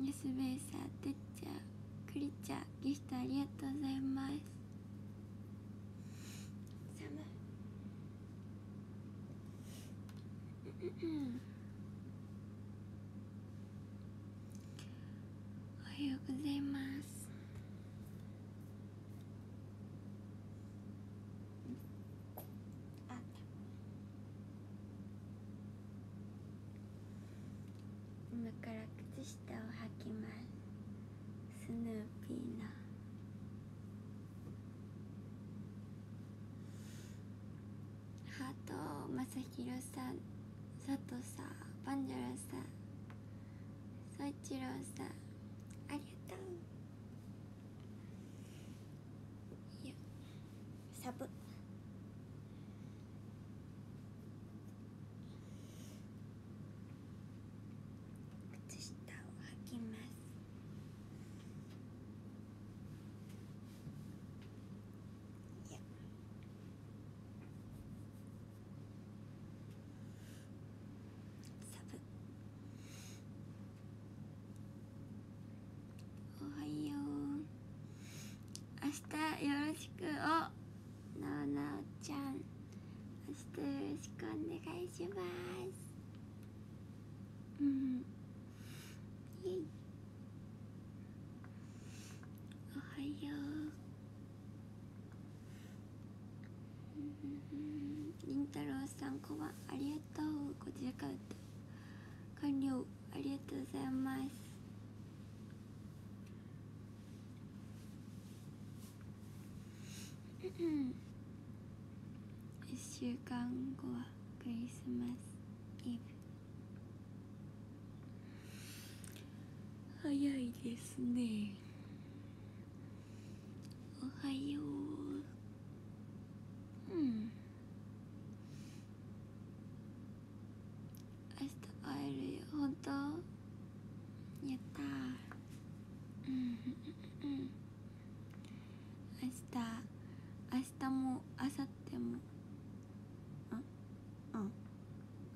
ヤスベーサーてっちゃんクリちゃんギフトありがとうございます。寒いおはようございますあった今から靴下を履きますスヌーピーのハートまさひろさん佐藤さんパンジャラさん宗一郎さんありがとういやサブ靴下を履きますいやサブおはよう明日よろしく。おなおなおちゃん。明日よろしくお願いします。うん。イエイ。おはよう。うん。りん。たろうさん。こん。ばん。ありがとうこちらカウト完了ありがとうございますうん。一週間後はクリスマスイブ。早いですね。おはよう。うん。明日会えるよ。本当？やったーうんうんうん明日明日も明後日もうんうん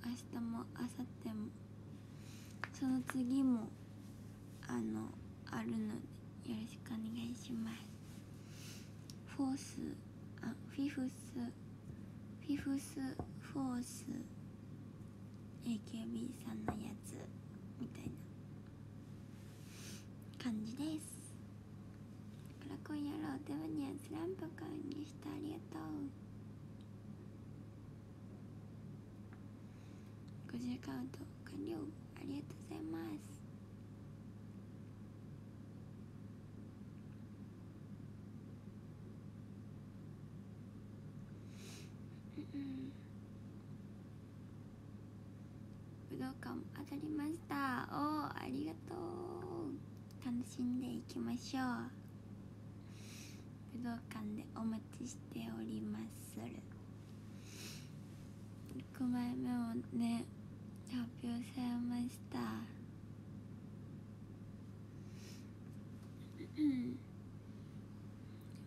明日も明後日もその次もあのあるのでよろしくお願いしますフースあフィフスフィフスフォース AKB さんのやつみたいな感じです。から今夜ローテブにはスランプ会にしてありがとう。50カウント完了。ありがとうございますうん武道館当たりましたおーありがとう。楽しんでいきましょう。武道館でお待ちしております。る6枚目もね発表されました。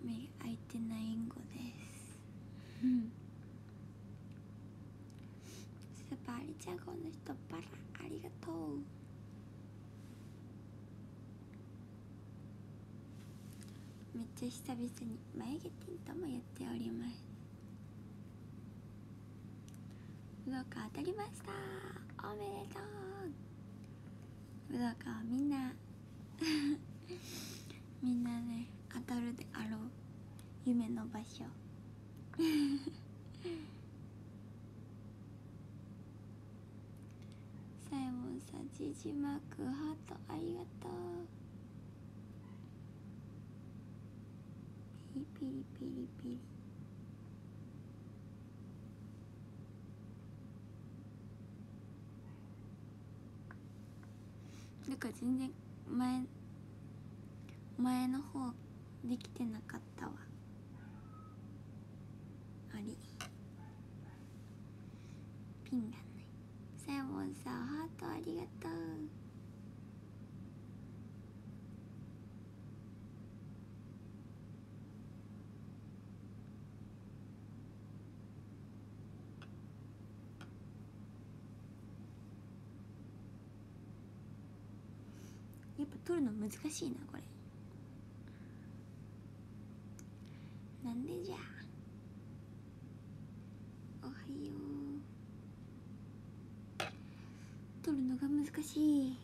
目が開いてないんごです。うんスーパーリチャゴの人バラありがとうめっちゃ久々に眉毛ティントもやっております武道館当たりましたおめでとう武道館はみんなみんなね当たるであろう夢の場所サイモンさんジジマークハートありがとうピリピリピリピリなんか全然前前の方できてなかったわありピンがないサイモンさんハートありがとう。やっぱ撮るの難しいなこれ。なんでじゃおはよう撮るのが難し。い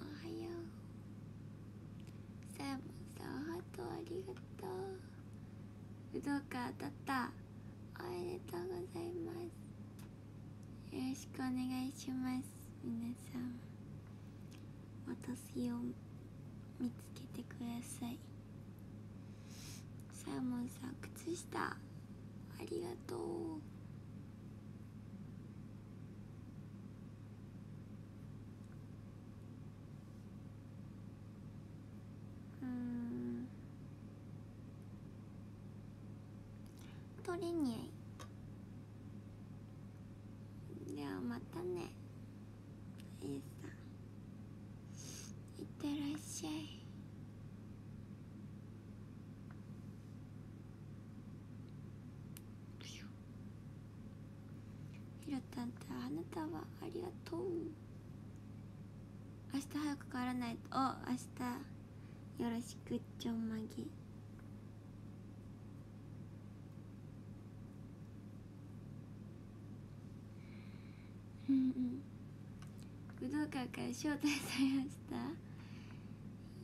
おはよう。サーモンさんハートありがとう。武道館当たったおめでとうございますよろしくお願いします。皆さん私を見つけてください。サーモンさん靴下ありがとう。うん。トレニアイではまたねえいさんいってらっしゃいひろたんとあなたはありがとう。明日早く帰らないと。お明日よろしくちょんまげうんうん。武道館から招待されました。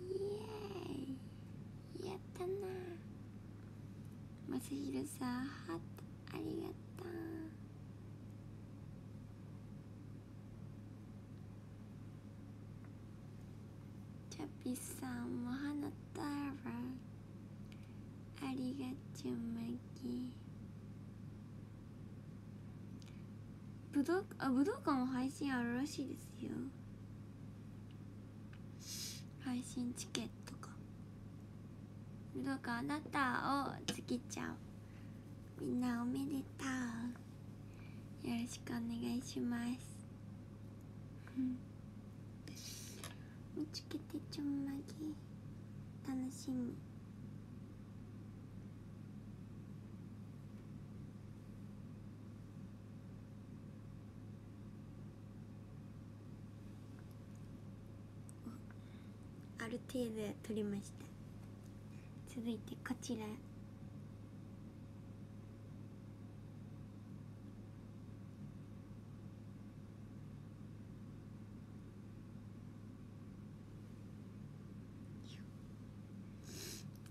イエーイ。やったな。まさひろさんハート。ありがとうチャピさんも花たらあありがちゅまき武道あ武道館も配信あるらしいですよ。配信チケットか。武道館あなたをつけちゃうみんなおめでとう。よろしくお願いします。うん。見つけてちょんまげ楽しみ。ある程度撮りました。続いてこちら。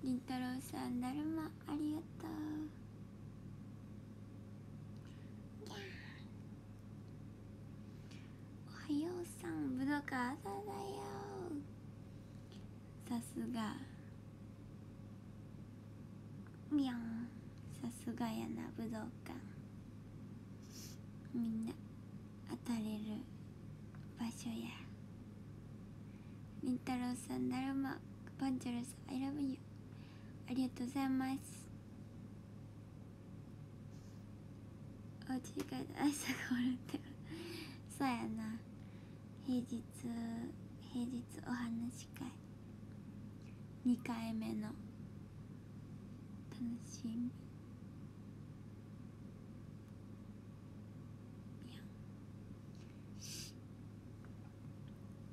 りんたろうさんだるまありがとう。おはようさん武道館朝だよ。さすが。みゃんさすがやな武道館。みんな当たれる場所や。りんたろうさんだるま。パンチョルさん I love you ありがとうございます。おうち帰って朝が笑ってそうやな。平日平日お話し会。2回目の。楽しみ。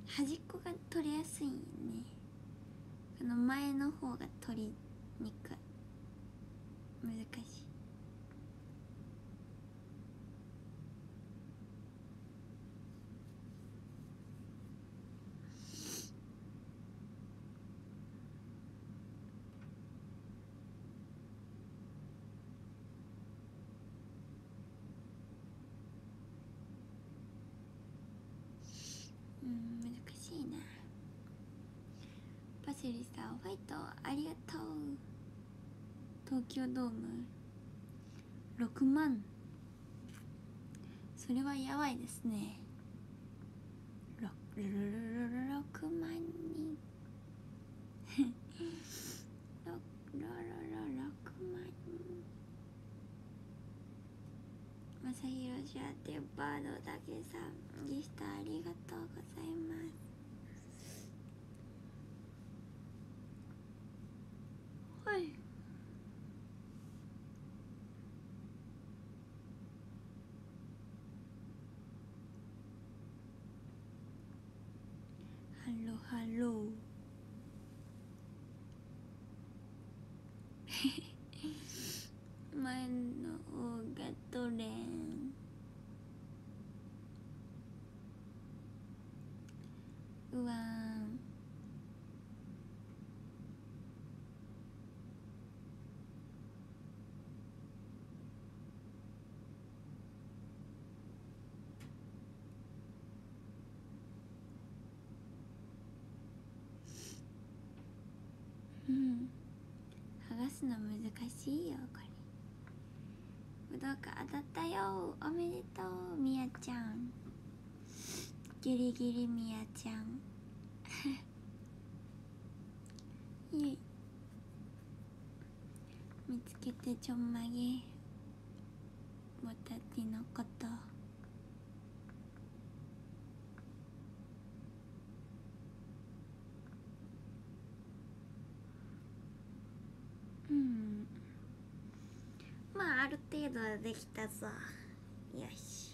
端っこが取りやすいんね。あの前の方が取りにくい。難しいうん難しいなパセリさんファイトありがとう。東京ドーム。6万。それはやばいですね。6万人。ろろろろ6万。人まさひろじゃってバードだけさんギフトありがとうございますはいハローハロー前の方が取れんうわーんうん。剥がすの難しいよこれ。武道館当たったよ。おめでとうみやちゃん。ギリギリみやちゃん。いい。見つけてちょんまげ。ぼたちのことうんまあある程度はできたぞ。よし。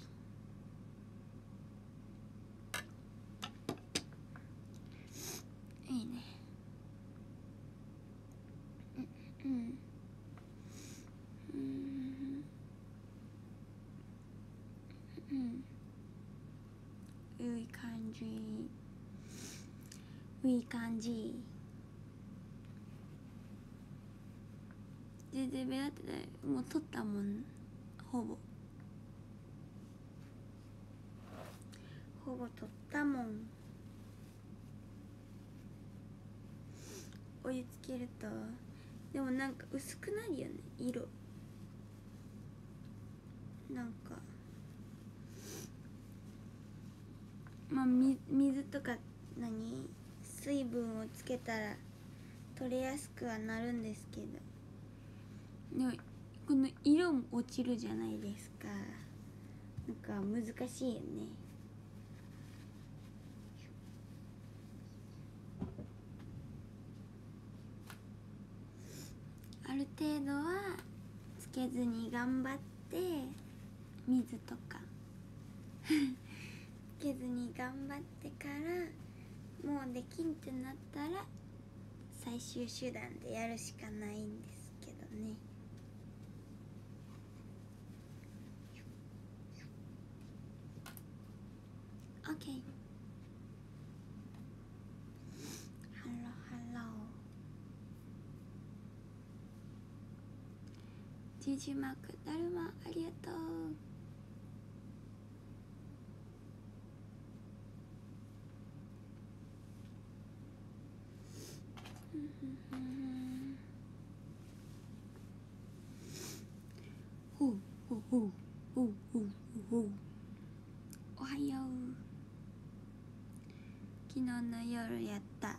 いいね。うんうんうん。うん。いい感じいい感じ全然目立ってない。もう撮ったもん。ほぼ。ほぼ撮ったもん。お湯つけると。でもなんか薄くなるよね。色。なんか。まあ水とか何？水分をつけたら取れやすくはなるんですけど。でもこの色も落ちるじゃないですか。なんか難しいよね。ある程度はつけずに頑張って水とか。つけずに頑張ってからもうできんってなったら最終手段でやるしかないんですけどね OK ハローハロージジマークだるまありがとう。ほうほうほうほうほうほうほう。おはよう。昨日の夜やった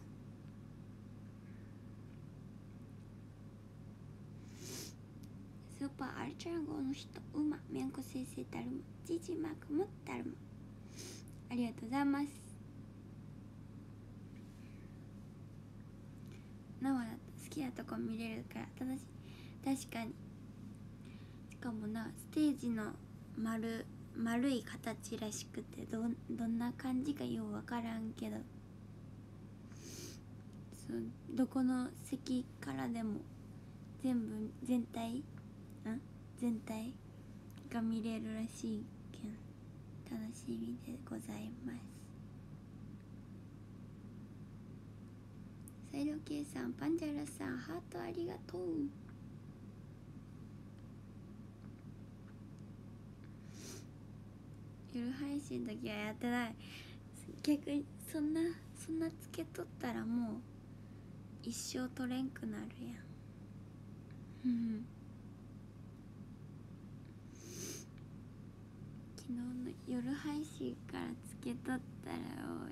スーパーアルチャー号の人うまめんこ先生だるまジジマークもだるまありがとうございます。生だと好きなとこ見れるから楽しい。確かに。しかもなステージの丸丸い形らしくてどどんな感じかよう分からんけど。そうどこの席からでも全部全体ん？全体が見れるらしいけん楽しみでございます。サイド K さんパンジャラさんハートありがとう。夜配信の時はやってない。逆にそんなそんなつけとったらもう一生取れんくなるやんうん。昨日の夜配信からつけとったら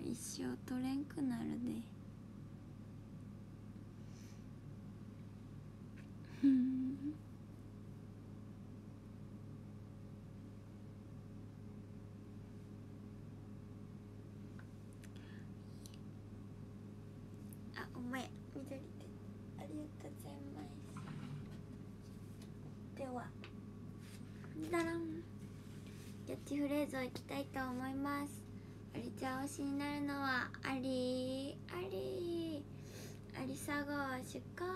一生取れんくなるで。う んあお緑ありがとうございます。ではだらんッチフレーズをいきたいと思います。ありちゃん推しになるのはありありありさごしか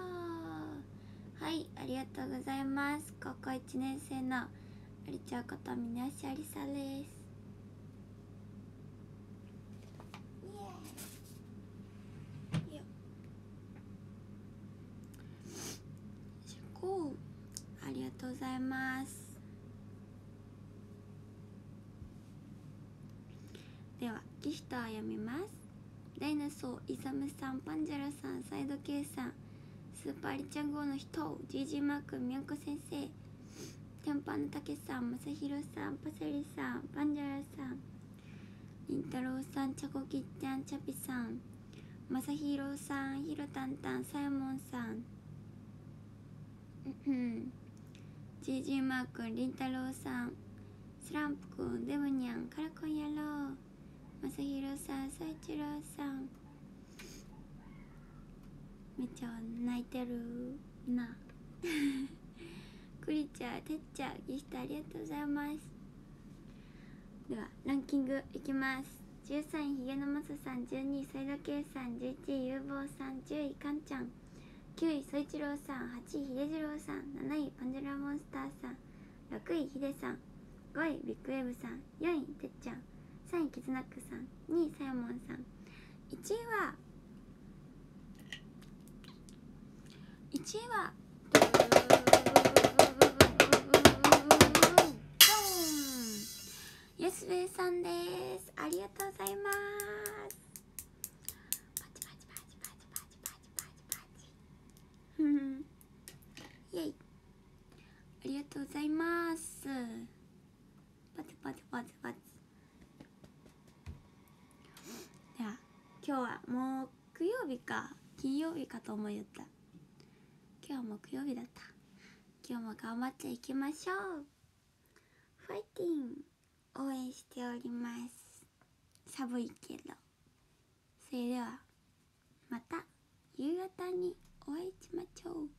はいありがとうございます。高校1年生のありちゃんことみなしありさですイエーイよしこうありがとうございますではギフトを読みます。ダイナソーイサムさんパンジャラさんサイド K さんスーパーリチャン号の人。ジージーマークみやこ先生。テンパのたけさんまさひろさんパセリさんパンジャラさん。りんたろうさんチャコキッちゃんチャピさん。まさひろさんひろたんたんさやもんさん。うんジージーマークりんたろうさん。スランプくんデブニャンカラコンやろうまさひろさんさいちろうさん。めっちゃ泣いてるな。クリちゃんてっちゃんギフトありがとうございます。ではランキングいきます。13位ひげのまささん12位サイド K さん11位ゆうぼうさん10位かんちゃん。9位そいちろうさん8位ひでじろうさん7位パンジャラモンスターさん。6位ひでさん。5位ビッグウェブさん。4位てっちゃん。3位キズナックさん2位さやもんさん。1位は1位はイエスウェイさんですありがとうございますか金曜日かと思いよった。今日は木曜日だった。今日も頑張っていきましょう。ファイティン応援しております。寒いけど。それではまた夕方にお会いしましょう。